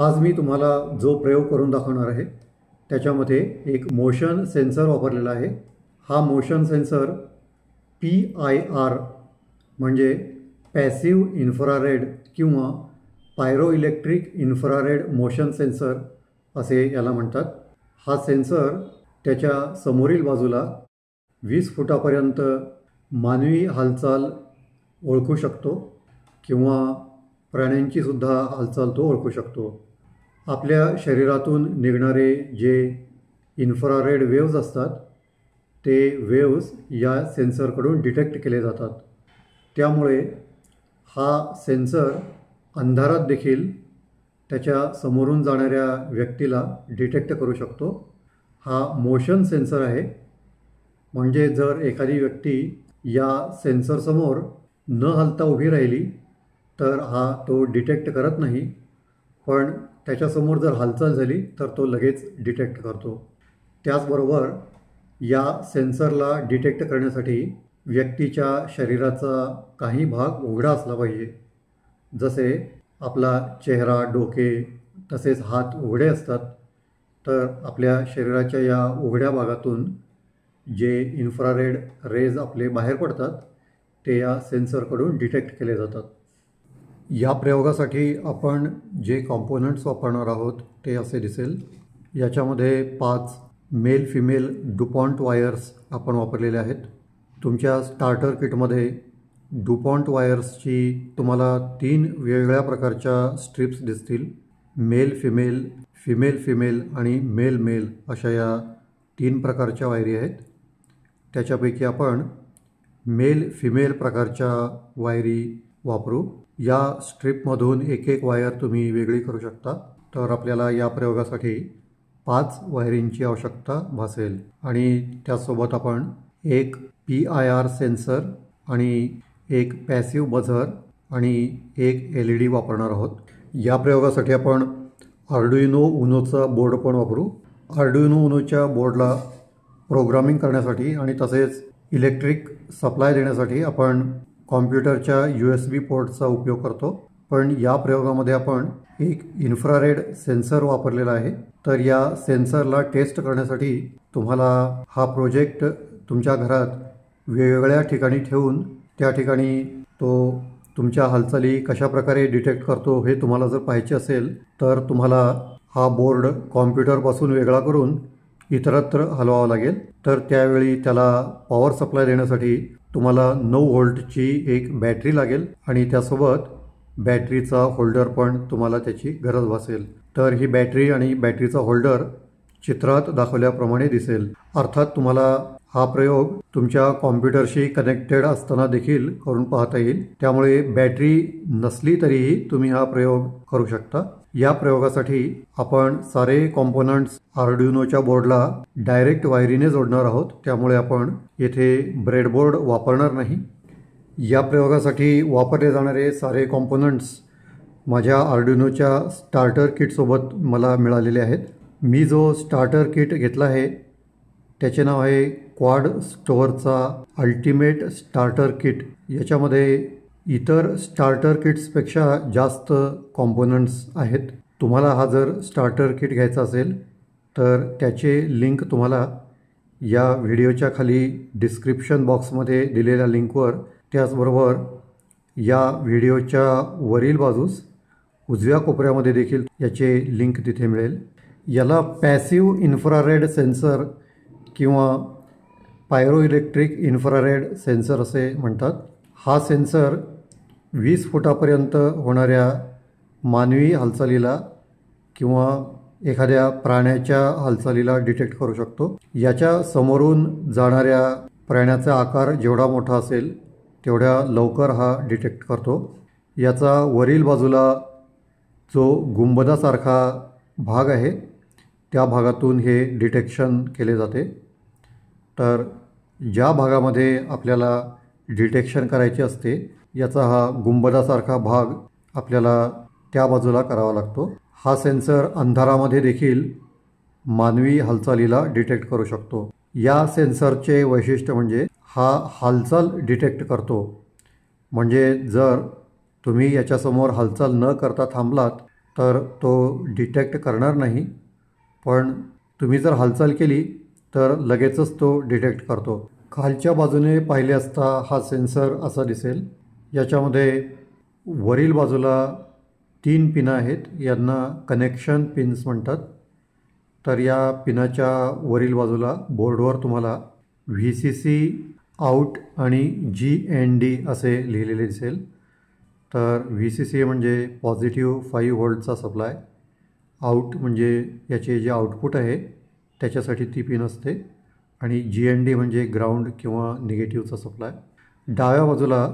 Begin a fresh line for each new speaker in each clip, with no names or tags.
आज मी तुम्हाला जो प्रयोग करून दाखवणार आहे त्याच्यामध्ये एक मोशन सेन्सर वापरलेला आहे. हा motion sensor P I R म्हणजे पॅसिव्ह इन्फ्रारेड किंवा pyro electric infrared motion sensor असे याला म्हणतात. हा सेन्सर त्याच्या समोरील बाजूला वीस फुटापर्यंत मानवी हालचाल ओळखू शकतो किंवा प्राण्यांचीसुद्धा हालचाल तो ओळखू शकतो. आपल्या शरीरातून निघणारे जे इन्फ्रारेड वेव्ज असतात ते वेव्ज या सेन्सरकडून डिटेक्ट केले जातात. त्यामुळे हा सेन्सर अंधारात देखील त्याच्या समोरून जाणाऱ्या व्यक्तीला डिटेक्ट करू शकतो. हा मोशन सेन्सर आहे. म्हणजे जर एखादी व्यक्ती या सेन्सरसमोर न हलता उभी राहिली तर हा तो डिटेक्ट करत नाही. पण त्याच्यासमोर जर हालचाल झाली तर तो लगेच डिटेक्ट करतो. त्याचबरोबर या सेन्सरला डिटेक्ट करण्यासाठी व्यक्तीच्या शरीराचा काही भाग उघडा असला पाहिजे. जसे आपला चेहरा डोके तसेच हात उघडे असतात तर आपल्या शरीराच्या या उघड्या भागातून जे इन्फ्रारेड रेज आपले बाहेर पडतात ते या सेन्सरकडून डिटेक्ट केले जातात. या प्रयोगासाठी आपण जे कॉम्पोनंट्स वापरणार आहोत ते असे दिसेल. याच्यामध्ये पाच मेल फिमेल डुपॉन्ट वायर्स आपण वापरलेले आहेत. तुमच्या स्टार्टर किटमध्ये डुपॉन्ट वायर्सची तुम्हाला तीन वेगवेगळ्या प्रकारच्या स्ट्रिप्स दिसतील. मेल फिमेल फिमेल फिमेल आणि मेल मेल अशा या तीन प्रकारच्या वायरी आहेत. त्याच्यापैकी आपण मेल फिमेल प्रकारच्या वायरी वापरू. या स्ट्रिपमधून एक एक वायर तुम्ही वेगळी करू शकता. तर आपल्याला या प्रयोगासाठी पाच वायरिंगची आवश्यकता भासेल. आणि त्यासोबत आपण एक पी आय आर सेन्सर आणि एक पॅसिव्ह बझर आणि एक एल ई डी वापरणार आहोत. या प्रयोगासाठी आपण आर्डुइनो उनोचा बोर्ड पण वापरू. आर्डुइनो उनोच्या बोर्डला प्रोग्रामिंग करण्यासाठी आणि तसेच इलेक्ट्रिक सप्लाय देण्यासाठी आपण कॉम्प्युटरच्या यू एस बी पोर्टचा उपयोग करतो. पण या प्रयोगामध्ये आपण एक इन्फ्रारेड सेन्सर वापरलेला आहे. तर या सेन्सरला टेस्ट करण्यासाठी तुम्हाला हा प्रोजेक्ट तुमच्या घरात वेगवेगळ्या ठिकाणी ठेवून त्या ठिकाणी तो तुमच्या हालचाली कशा प्रकारे डिटेक्ट करतो हे तुम्हाला जर पाहायचे असेल तर तुम्हाला हा बोर्ड कॉम्प्युटरपासून वेगळा करून इतरत्र हलवावा लागेल. तर त्यावेळी त्याला पॉवर सप्लाय देण्यासाठी तुम्हाला नऊ व्होल्टची एक बॅटरी लागेल आणि त्यासोबत बॅटरीचा होल्डर पण तुम्हाला त्याची गरज भासेल. तर ही बॅटरी आणि बॅटरीचा होल्डर चित्रात दाखवल्याप्रमाणे दिसेल. अर्थात तुम्हाला हा प्रयोग तुमच्या कॉम्प्युटरशी कनेक्टेड असताना देखील करून पाहता येईल. त्यामुळे बॅटरी नसली तरीही तुम्ही हा प्रयोग करू शकता. या प्रयोगासाठी आपण सारे कॉम्पोनंट्स आर्ड्युनोच्या बोर्डला डायरेक्ट वायरीने जोडणार आहोत. त्यामुळे आपण येथे ब्रेडबोर्ड वापरणार नाही. या प्रयोगासाठी वापरले जाणारे सारे कॉम्पोनंट्स माझ्या आर्ड्युनोच्या स्टार्टर किटसोबत मला मिळालेले आहेत. मी जो स्टार्टर किट घेतला आहे त्याचे नाव आहे क्वाड स्टोअरचा अल्टिमेट स्टार्टर किट याच्यामध्ये इतर स्टार्टर किट्सपेक्षा जास्त कॉम्पोनंट्स आहेत. तुम्हाला हा जर स्टार्टर किट घ्यायचा असेल तर त्याचे लिंक तुम्हाला या व्हिडिओच्या खाली डिस्क्रिप्शन बॉक्समध्ये दिलेल्या लिंकवर त्याचबरोबर या व्हिडिओच्या वरील बाजूस उजव्या कोपऱ्यामध्ये देखील याचे लिंक तिथे मिळेल. याला पॅसिव्ह इन्फ्रारेड सेन्सर किंवा पायरो इलेक्ट्रिक इन्फ्रारेड सेन्सर असे म्हणतात. हा सेन्सर वीस फुटापर्यंत होणाऱ्या मानवी हालचालीला किंवा एखाद्या प्राण्याच्या हालचालीला डिटेक्ट करू शकतो. याच्या समोरून जाणाऱ्या प्राण्याचा आकार जेवढा मोठा असेल तेवढ्या लवकर हा डिटेक्ट करतो. याचा वरील बाजूला जो गुंबदासारखा भाग आहे त्या भागातून हे डिटेक्शन केले जाते. तर ज्या भागामध्ये आपल्याला डिटेक्शन करायचे असते याचा हा गुंबदासारखा भाग आपल्याला त्या बाजूला करावा लागतो. हा सेन्सर अंधारामध्ये देखील मानवी हालचालीला डिटेक्ट करू शकतो. या सेन्सरचे वैशिष्ट्य म्हणजे हा हालचाल डिटेक्ट करतो. म्हणजे जर तुम्ही याच्यासमोर हालचाल न करता थांबलात तर तो डिटेक्ट करणार नाही. पण तुम्ही जर हालचाल केली तर लगेचच तो डिटेक्ट करतो. खालच्या बाजूने पाहिले असता हा सेन्सर असा दिसेल. याच्यामध्ये वरील बाजूला तीन पिनं आहेत. यांना कनेक्शन पिन्स म्हणतात. तर या पिनाच्या वरील बाजूला बोर्डवर तुम्हाला व्ही सी सी आऊट आणि जी एन डी असे लिहिलेले दिसेल. तर व्ही सी सी म्हणजे पॉझिटिव्ह फाईव्ह व्होल्टचा सप्लाय आऊट म्हणजे याचे जे आउटपुट आहे त्याच्यासाठी ती पिन असते. आणि जी एन डी म्हणजे ग्राउंड किंवा निगेटिव्हचा सप्लाय डाव्या बाजूला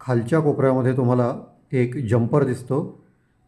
खालच्या कोपऱ्यामध्ये तुम्हाला एक जम्पर दिसतो.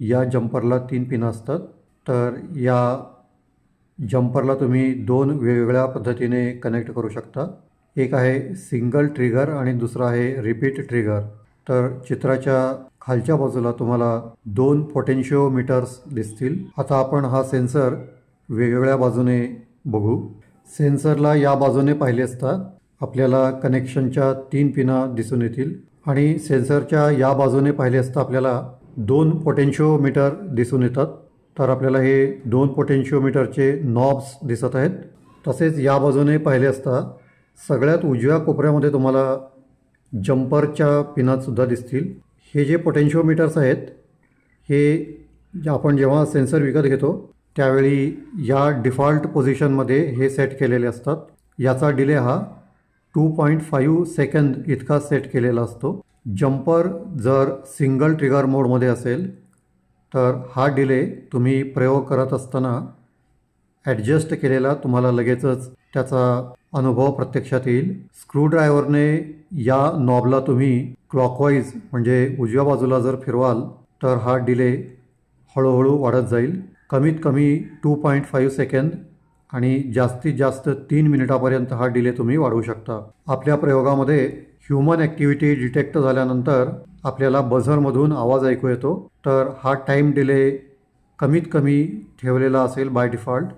या जम्परला तीन पिनं असतात. तर या जम्परला तुम्ही दोन वेगवेगळ्या पद्धतीने कनेक्ट करू शकता. एक आहे सिंगल ट्रिगर आणि दुसरा आहे रिपीट ट्रिगर तर चित्राच्या खालच्या बाजूला तुम्हाला दोन पोटेन्शिओमीटर्स दिसतील. आता आपण हा सेन्सर वेगवेगळ्या बाजूने बघू. सेन्सरला या बाजूने पाहिले असता आपल्याला कनेक्शनच्या तीन पिना दिसून येतील. आणि सेन्सरच्या या बाजूने पाहिले असता आपल्याला दोन पोटेन्शिओमीटर दिसून येतात. तर आपल्याला हे दोन पोटेन्शिओमीटरचे नॉब्स दिसत आहेत. तसेच या बाजूने पाहिले असता सगळ्यात उजव्या कोपऱ्यामध्ये तुम्हाला जम्परच्या पिनातसुद्धा दिसतील. हे जे पोटेन्शिओमीटर्स आहेत हे आपण जेव्हा सेन्सर विकत घेतो त्यावेळी या डिफॉल्ट पोझिशनमध्ये हे सेट केलेले असतात. याचा डिले हा टू पॉईंट फाईव्ह सेकंद इतका सेट केलेला असतो. जम्पर जर सिंगल ट्रिगर मोडमध्ये असेल तर हा डिले तुम्ही प्रयोग करत असताना ॲडजस्ट केलेला तुम्हाला लगेचच त्याचा अनुभव प्रत्यक्षात येईल. स्क्रूड्रायव्हरने या नॉबला तुम्ही क्लॉकवाईज म्हणजे उजव्या बाजूला जर फिरवाल तर हा डिले हळूहळू वाढत जाईल. कमीत कमी टू पॉईंट फाईव्ह सेकंद आणि जास्तीत जास्त तीन मिनिटापर्यंत हा डिले तुम्ही वाढवू शकता. आपल्या प्रयोगामध्ये ह्युमन ॲक्टिव्हिटी डिटेक्ट झाल्यानंतर आपल्याला बझरमधून आवाज ऐकू येतो. तर हा टाईम डिले कमीत कमी ठेवलेला असेल बाय डिफॉल्ट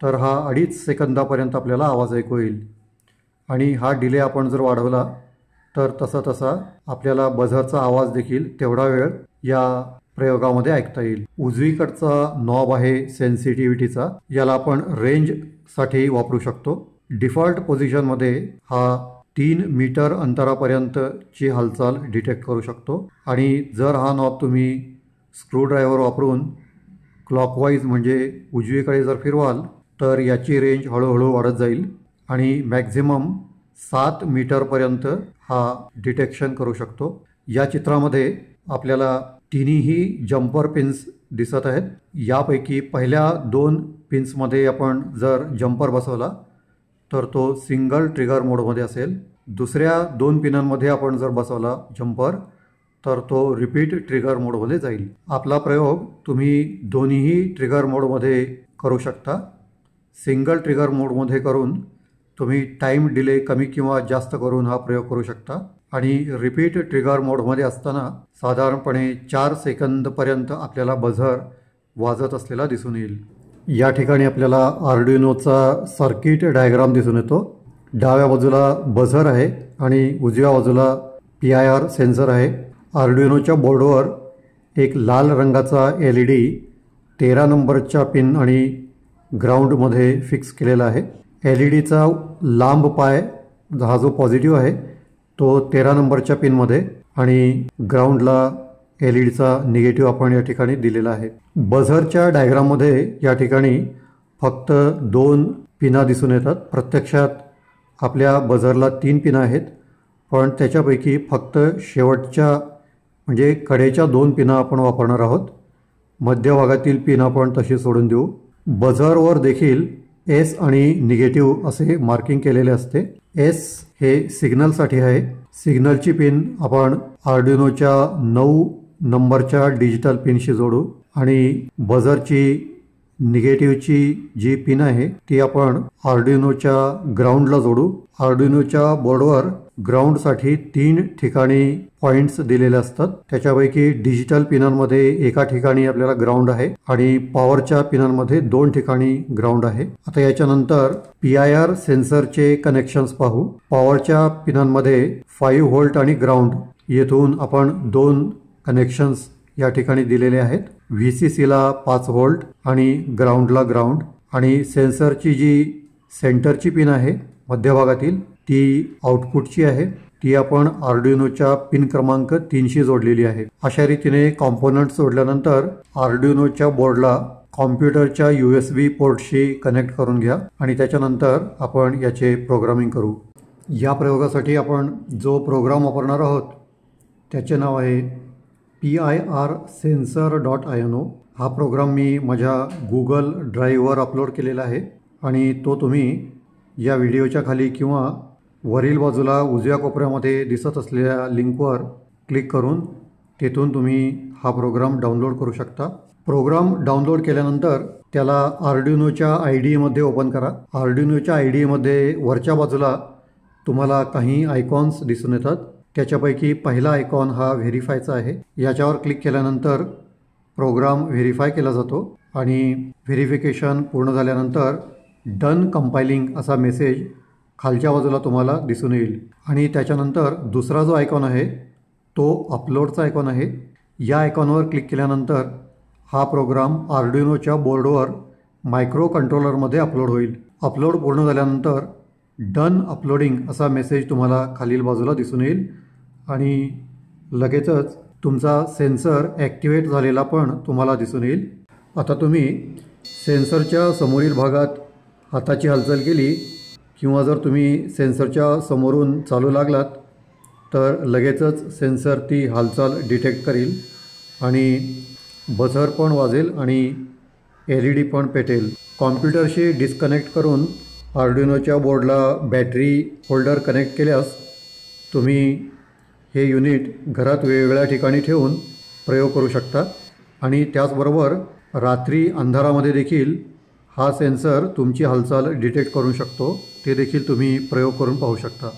तर हा अडीच सेकंदापर्यंत आपल्याला आवाज ऐकू येईल. आणि हा डिले आपण जर वाढवला तर तसा तसा आपल्याला बझरचा आवाज देखील तेवढा वेळ या प्रयोगामध्ये ऐकता येईल. उजवीकडचा नॉब आहे सेन्सिटिव्हिटीचा याला आपण रेंजसाठी वापरू शकतो. डिफॉल्ट पोझिशनमध्ये हा तीन मीटर अंतरापर्यंतची हालचाल डिटेक्ट करू शकतो. आणि जर हा नॉब तुम्ही स्क्रूड्रायव्हर वापरून क्लॉकवाईज म्हणजे उजवीकडे जर फिरवाल तर याची रेंज हळूहळू वाढत जाईल आणि मॅक्झिमम सात मीटरपर्यंत हा डिटेक्शन करू शकतो. या चित्रामध्ये आपल्याला तिन्हीही जम्पर पिन्स दिसत आहेत. यापैकी पहिल्या दोन पिन्समध्ये आपण जर जम्पर बसवला तर तो सिंगल ट्रिगर मोडमध्ये असेल. दुसऱ्या दोन पिनांमध्ये आपण जर बसवला जम्पर तर तो रिपीट ट्रिगर मोडमध्ये जाईल. आपला प्रयोग तुम्ही दोन्हीही ट्रिगर मोडमध्ये करू शकता. सिंगल ट्रिगर मोडमध्ये करून तुम्ही टाईम डिले कमी किंवा जास्त करून हा प्रयोग करू शकता. आणि रिपीट ट्रिगर मोडमध्ये असताना साधारणपणे चार सेकंदपर्यंत आपल्याला बझर वाजत असलेला दिसून येईल. या ठिकाणी आपल्याला आर्डिनोचा सर्किट डायग्राम दिसून येतो. डाव्या बाजूला बझर आहे आणि उजव्या बाजूला पी आय आर सेन्सर आहे. आर्डिनोच्या बोर्डवर एक लाल रंगाचा एल ई डी तेरा नंबरच्या पिन आणि ग्राउंडमध्ये फिक्स केलेला आहे. एल ई डीचा लांब पाय हा जो पॉझिटिव्ह आहे तो तेरा नंबरच्या पिनमध्ये आणि ग्राउंडला एल ई डीचा निगेटिव्ह आपण या ठिकाणी दिलेला आहे. बझरच्या डायग्राममध्ये या ठिकाणी फक्त दोन पिना दिसून येतात. प्रत्यक्षात आपल्या बझरला तीन पिना आहेत पण त्याच्यापैकी फक्त शेवटच्या म्हणजे कडेच्या दोन पिना आपण वापरणार आहोत. मध्यभागातील पिन आपण तशी सोडून देऊ. बझरवर देखील एस आणि निगेटिव्ह असे मार्किंग केलेले असते. एस हे सिग्नलसाठी आहे. सिग्नलची पिन आपण आर्डिनोच्या नऊ नंबरच्या डिजिटल पिनशी जोडू. आणि बझरची निगेटिव्हची जी पिन आहे ती आपण आर्डिनोच्या ग्राउंडला जोडू. आर्डिनोच्या बोर्डवर ग्राउंडसाठी तीन ठिकाणी पॉइंट्स दिलेले असतात. त्याच्यापैकी डिजिटल पिनांमध्ये एका ठिकाणी आपल्याला ग्राउंड आहे आणि पॉवरच्या पिनांमध्ये दोन ठिकाणी ग्राउंड आहे. आता याच्यानंतर पी आय आर सेन्सरचे कनेक्शन्स पाहू. पॉवरच्या पिनांमध्ये फाईव्ह व्होल्ट आणि ग्राउंड येथून आपण दोन कनेक्शन्स या ठिकाणी दिलेले आहेत. व्ही सी सीला पाच व्होल्ट आणि ग्राउंडला ग्राउंड आणि सेन्सरची जी सेंटरची पिन आहे मध्यभागातील ती आउटपुटची आहे. ती आपण आर्डिनोच्या पिन क्रमांक तीनशी जोडलेली आहे. अशा रीतीने कॉम्पोनंट जोडल्यानंतर आर्डिनोच्या बोर्डला कॉम्प्युटरच्या यू एस बी पोर्टशी कनेक्ट करून घ्या आणि त्याच्यानंतर आपण याचे प्रोग्रामिंग करू. या प्रयोगासाठी आपण जो प्रोग्राम वापरणार आहोत त्याचे नाव आहे P I R sensor dot I N O हा प्रोग्राम मी माझ्या गुगल ड्राईव्हवर अपलोड केलेला आहे आणि तो तुम्ही या व्हिडिओच्या खाली किंवा वरील बाजूला उजव्या कोपऱ्यामध्ये दिसत असलेल्या लिंकवर क्लिक करून तेथून तुम्ही हा प्रोग्राम डाउनलोड करू शकता. प्रोग्राम डाउनलोड केल्यानंतर त्याला आर्डिनोच्या आय डीमध्ये ओपन करा. आर्डिनोच्या आय डीमध्ये वरच्या बाजूला तुम्हाला काही आयकॉन्स दिसून येतात. त्याच्यापैकी पहिला आयकॉन हा व्हेरीफायचा आहे. याच्यावर क्लिक केल्यानंतर प्रोग्राम व्हेरीफाय केला जातो आणि व्हेरिफिकेशन पूर्ण झाल्यानंतर डन कंपायलिंग असा मेसेज खालच्या बाजूला तुम्हाला दिसून येईल. आणि त्याच्यानंतर दुसरा जो आयकॉन आहे तो अपलोडचा आयकॉन आहे. या आयकॉनवर क्लिक केल्यानंतर हा प्रोग्राम आर्डिनोच्या बोर्डवर मायक्रो कंट्रोलरमध्ये अपलोड होईल. अपलोड पूर्ण झाल्यानंतर डन अपलोडिंग असा मेसेज तुम्हाला खालील बाजूला दिसून येईल. आणि लगेचच तुमचा सेन्सर ॲक्टिवेट झालेला पण तुम्हाला दिसून येईल. आता तुम्ही सेन्सरच्या समोरील भागात हाताची हालचाल केली किंवा जर तुम्ही सेन्सरच्या समोरून चालू लागलात तर लगेचच सेन्सर ती हालचाल डिटेक्ट करील आणि बझर पण वाजेल आणि एल ई डी पण पेटेल. कॉम्प्युटरशी डिस्कनेक्ट करून आर्डिनोच्या बोर्डला बॅटरी होल्डर कनेक्ट केल्यास तुम्ही हे युनिट घरात वेगवेगळ्या ठिकाणी ठेवून प्रयोग करू शकता. आणि त्याचबरोबर रात्री अंधारामध्ये देखील हा सेन्सर तुमची हालचाल डिटेक्ट करू शकतो. ते देखील तुम्ही प्रयोग करून पाहू शकता.